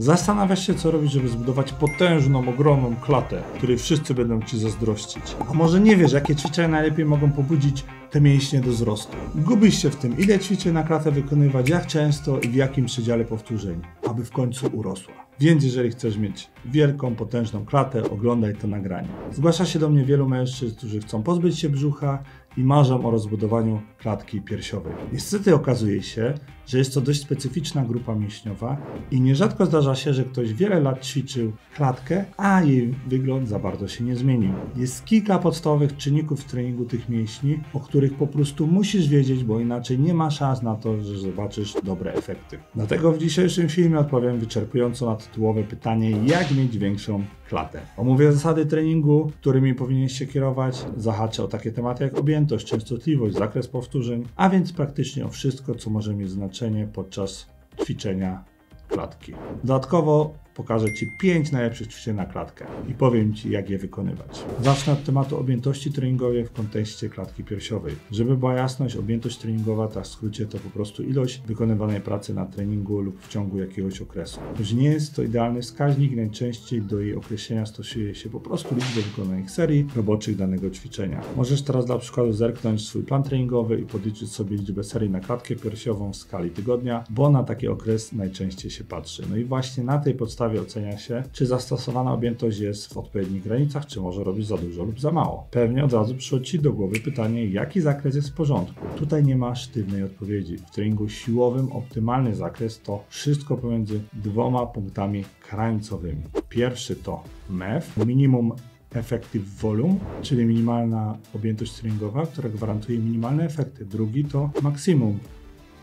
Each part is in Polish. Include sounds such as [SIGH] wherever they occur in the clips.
Zastanawiasz się, co robić, żeby zbudować potężną, ogromną klatę, której wszyscy będą ci zazdrościć. A może nie wiesz, jakie ćwiczenia najlepiej mogą pobudzić te mięśnie do wzrostu. Gubisz się w tym, ile ćwiczeń na klatę wykonywać, jak często i w jakim przedziale powtórzeń, aby w końcu urosła. Więc jeżeli chcesz mieć wielką, potężną klatę, oglądaj to nagranie. Zgłasza się do mnie wielu mężczyzn, którzy chcą pozbyć się brzucha i marzą o rozbudowaniu klatki piersiowej. Niestety okazuje się, że jest to dość specyficzna grupa mięśniowa i nierzadko zdarza się, że ktoś wiele lat ćwiczył klatkę, a jej wygląd za bardzo się nie zmienił. Jest kilka podstawowych czynników w treningu tych mięśni, o których po prostu musisz wiedzieć, bo inaczej nie ma szans na to, że zobaczysz dobre efekty. Dlatego w dzisiejszym filmie odpowiem wyczerpująco na tytułowe pytanie, jak mieć większą klatę. Omówię zasady treningu, którymi powinniście kierować, zahaczę o takie tematy jak objętość, częstotliwość, zakres powtórzeń, a więc praktycznie o wszystko, co może mieć znaczenie podczas ćwiczenia klatki. Dodatkowo pokażę Ci 5 najlepszych ćwiczeń na klatkę i powiem Ci, jak je wykonywać. Zacznę od tematu objętości treningowej w kontekście klatki piersiowej. Żeby była jasność, objętość treningowa, tak w skrócie, to po prostu ilość wykonywanej pracy na treningu lub w ciągu jakiegoś okresu. Choć nie jest to idealny wskaźnik, najczęściej do jej określenia stosuje się po prostu liczbę wykonanych serii roboczych danego ćwiczenia. Możesz teraz dla przykładu zerknąć swój plan treningowy i podliczyć sobie liczbę serii na klatkę piersiową w skali tygodnia, bo na taki okres najczęściej się patrzy. No i właśnie na tej podstawie podstawie ocenia się, czy zastosowana objętość jest w odpowiednich granicach, czy może robić za dużo lub za mało. Pewnie od razu przychodzi Ci do głowy pytanie, jaki zakres jest w porządku. Tutaj nie ma sztywnej odpowiedzi. W treningu siłowym optymalny zakres to wszystko pomiędzy dwoma punktami krańcowymi. Pierwszy to MEF, minimum Effective Volume, czyli minimalna objętość treningowa, która gwarantuje minimalne efekty. Drugi to maksimum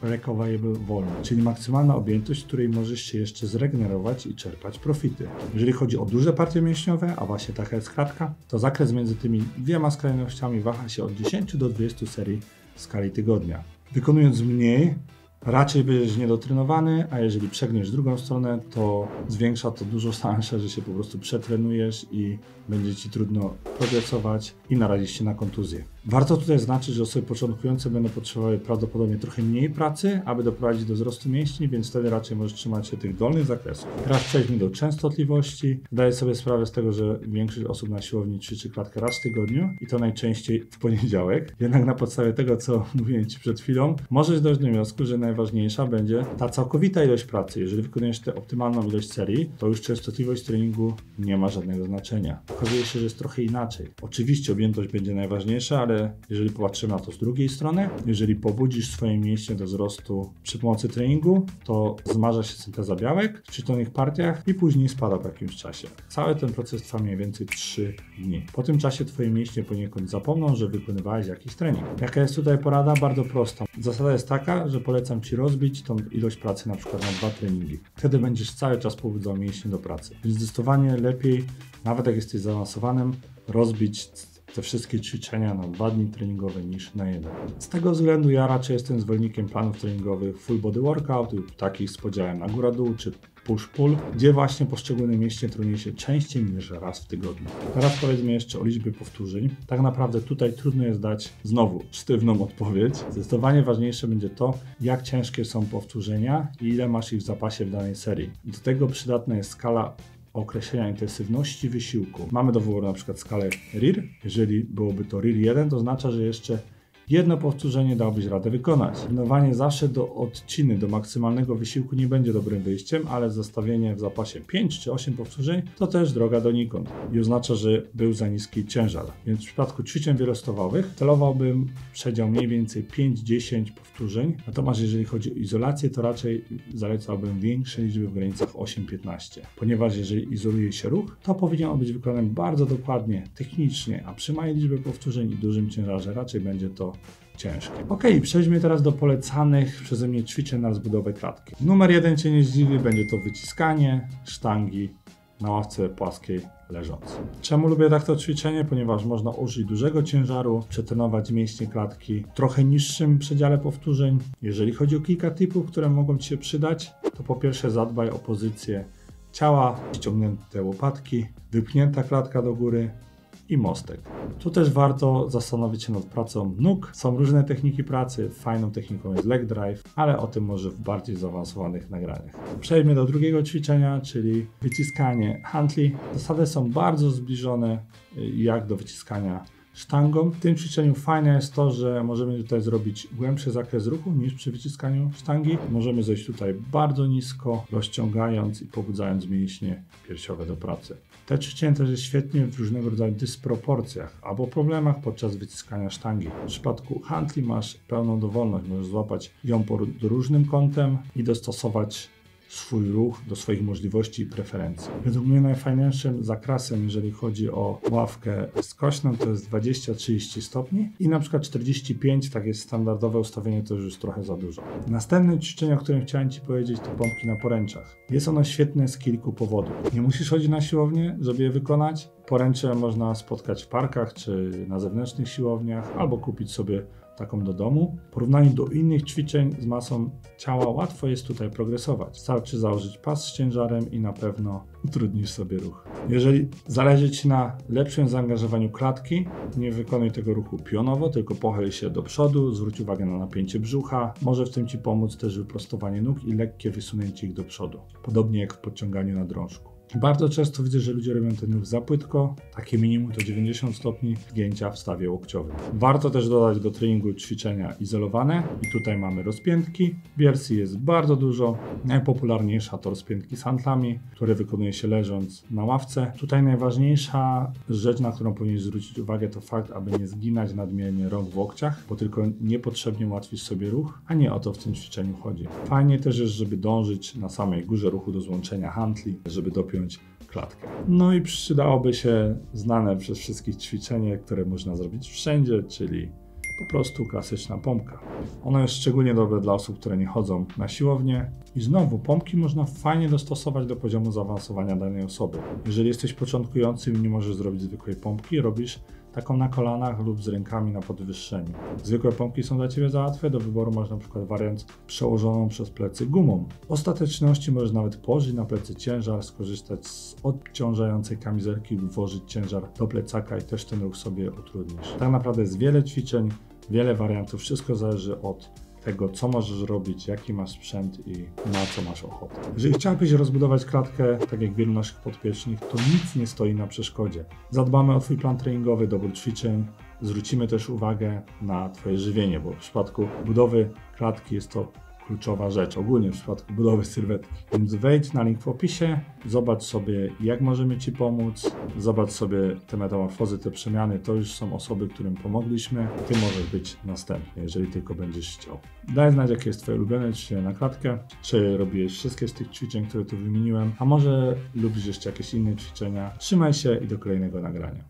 recoverable volume, czyli maksymalna objętość, której możesz się jeszcze zregenerować i czerpać profity. Jeżeli chodzi o duże partie mięśniowe, a właśnie taka jest klatka, to zakres między tymi dwiema skrajnościami waha się od 10 do 20 serii w skali tygodnia. Wykonując mniej, raczej będziesz niedotrenowany, a jeżeli przegniesz drugą stronę, to zwiększa to dużo szansę, że się po prostu przetrenujesz i będzie Ci trudno progresować i narazić się na kontuzję. Warto tutaj zaznaczyć, że osoby początkujące będą potrzebowały prawdopodobnie trochę mniej pracy, aby doprowadzić do wzrostu mięśni, więc wtedy raczej możesz trzymać się tych dolnych zakresów. Teraz przejdźmy do częstotliwości. Zdaję sobie sprawę z tego, że większość osób na siłowni ćwiczy klatkę raz w tygodniu i to najczęściej w poniedziałek. Jednak na podstawie tego, co [LAUGHS] mówiłem Ci przed chwilą, możesz dojść do wniosku, że najważniejsza będzie ta całkowita ilość pracy. Jeżeli wykonujesz tę optymalną ilość serii, to już częstotliwość treningu nie ma żadnego znaczenia. Okazuje się, że jest trochę inaczej. Oczywiście objętość będzie najważniejsza, ale jeżeli popatrzymy na to z drugiej strony, jeżeli pobudzisz swoje mięśnie do wzrostu przy pomocy treningu, to zmarza się synteza białek w czytlonych partiach i później spada po jakimś czasie. Cały ten proces trwa mniej więcej 3 dni. Po tym czasie twoje mięśnie poniekąd zapomną, że wykonywałeś jakiś trening. Jaka jest tutaj porada? Bardzo prosta. Zasada jest taka, że polecam Ci rozbić tą ilość pracy na przykład na dwa treningi. Wtedy będziesz cały czas pobudzał mięśnie do pracy. Więc zdecydowanie lepiej, nawet jak jesteś zaawansowanym, rozbić te wszystkie ćwiczenia na dwa dni treningowe niż na jeden. Z tego względu ja raczej jestem zwolennikiem planów treningowych full body workout takich z podziałem na góra-dół czy push-pull, gdzie właśnie poszczególne mięśnie trenuje się częściej niż raz w tygodniu. Teraz powiedzmy jeszcze o liczbie powtórzeń. Tak naprawdę tutaj trudno jest dać znowu sztywną odpowiedź. Zdecydowanie ważniejsze będzie to, jak ciężkie są powtórzenia i ile masz ich w zapasie w danej serii. Do tego przydatna jest skala określenia intensywności wysiłku. Mamy do wyboru na przykład skalę RIR. Jeżeli byłoby to RIR 1, to oznacza, że jeszcze Jedno powtórzenie dałbyś radę wykonać. Trenowanie zawsze do odciny, do maksymalnego wysiłku nie będzie dobrym wyjściem, ale zostawienie w zapasie 5 czy 8 powtórzeń to też droga donikąd i oznacza, że był za niski ciężar. Więc w przypadku ćwiczeń wielostowowych celowałbym przedział mniej więcej 5-10 powtórzeń, natomiast jeżeli chodzi o izolację, to raczej zalecałbym większe liczby w granicach 8-15, ponieważ jeżeli izoluje się ruch, to powinien być wykonany bardzo dokładnie, technicznie, a przy małej liczbie powtórzeń i dużym ciężarze raczej będzie to ciężkie. Ok, przejdźmy teraz do polecanych przeze mnie ćwiczeń na rozbudowę klatki. Numer jeden Cię nie zdziwi, będzie to wyciskanie sztangi na ławce płaskiej leżąc. Czemu lubię tak to ćwiczenie? Ponieważ można użyć dużego ciężaru, przetrenować mięśnie klatki w trochę niższym przedziale powtórzeń. Jeżeli chodzi o kilka typów, które mogą Ci się przydać, to po pierwsze zadbaj o pozycję ciała, ściągnięte łopatki, wypchnięta klatka do góry, i mostek. Tu też warto zastanowić się nad pracą nóg. Są różne techniki pracy, fajną techniką jest leg drive, ale o tym może w bardziej zaawansowanych nagraniach. Przejdźmy do drugiego ćwiczenia, czyli wyciskanie hantli. Zasady są bardzo zbliżone y, jak do wyciskania sztangą. W tym ćwiczeniu fajne jest to, że możemy tutaj zrobić głębszy zakres ruchu niż przy wyciskaniu sztangi. Możemy zejść tutaj bardzo nisko, rozciągając i pobudzając mięśnie piersiowe do pracy. Te ćwiczenie też jest świetnie w różnego rodzaju dysproporcjach albo problemach podczas wyciskania sztangi. W przypadku hantli masz pełną dowolność, możesz złapać ją pod różnym kątem i dostosować swój ruch do swoich możliwości i preferencji. Według mnie najfajniejszym zakresem, jeżeli chodzi o ławkę skośną, to jest 20-30 stopni i na przykład 45, tak jest standardowe ustawienie, to już jest trochę za dużo. Następne ćwiczenie, o którym chciałem Ci powiedzieć, to pompki na poręczach. Jest ono świetne z kilku powodów. Nie musisz chodzić na siłownię, żeby je wykonać. Poręcze można spotkać w parkach czy na zewnętrznych siłowniach, albo kupić sobie taką do domu. W porównaniu do innych ćwiczeń z masą ciała łatwo jest tutaj progresować. Wystarczy założyć pas z ciężarem i na pewno utrudnisz sobie ruch. Jeżeli zależy Ci na lepszym zaangażowaniu klatki, nie wykonuj tego ruchu pionowo, tylko pochyl się do przodu, zwróć uwagę na napięcie brzucha. Może w tym Ci pomóc też wyprostowanie nóg i lekkie wysunięcie ich do przodu, podobnie jak w podciąganiu na drążku. Bardzo często widzę, że ludzie robią ten ruch za płytko, takie minimum to 90 stopni zgięcia w stawie łokciowym. Warto też dodać do treningu ćwiczenia izolowane i tutaj mamy rozpiętki. Wersji jest bardzo dużo. Najpopularniejsza to rozpiętki z handlami, które wykonuje się leżąc na ławce. Tutaj najważniejsza rzecz, na którą powinien zwrócić uwagę, to fakt, aby nie zginać nadmiernie rąk w łokciach, bo tylko niepotrzebnie ułatwisz sobie ruch, a nie o to w tym ćwiczeniu chodzi. Fajnie też jest, żeby dążyć na samej górze ruchu do złączenia handli, żeby klatkę. No i przydałoby się znane przez wszystkich ćwiczenie, które można zrobić wszędzie, czyli po prostu klasyczna pompka. Ono jest szczególnie dobre dla osób, które nie chodzą na siłownię. I znowu, pompki można fajnie dostosować do poziomu zaawansowania danej osoby. Jeżeli jesteś początkującym i nie możesz zrobić zwykłej pompki, robisz taką na kolanach lub z rękami na podwyższeniu. Zwykłe pompki są dla Ciebie za łatwe, do wyboru masz przykład wariant przełożoną przez plecy gumą. W ostateczności możesz nawet położyć na plecy ciężar, skorzystać z odciążającej kamizelki lub włożyć ciężar do plecaka i też ten ruch sobie utrudnisz. Tak naprawdę jest wiele ćwiczeń, wiele wariantów, wszystko zależy od tego, co możesz robić, jaki masz sprzęt i na co masz ochotę. Jeżeli chciałbyś rozbudować klatkę, tak jak wielu naszych podpiecznych, to nic nie stoi na przeszkodzie. Zadbamy o Twój plan treningowy, dobór ćwiczeń, zwrócimy też uwagę na Twoje żywienie, bo w przypadku budowy klatki jest to kluczowa rzecz, ogólnie w przypadku budowy sylwetki. Więc wejdź na link w opisie, zobacz sobie jak możemy Ci pomóc, zobacz sobie te metamorfozy, te przemiany, to już są osoby, którym pomogliśmy, Ty możesz być następny, jeżeli tylko będziesz chciał. Daj znać jakie jest Twoje ulubione ćwiczenie na klatkę, czy robiłeś wszystkie z tych ćwiczeń, które tu wymieniłem, a może lubisz jeszcze jakieś inne ćwiczenia. Trzymaj się i do kolejnego nagrania.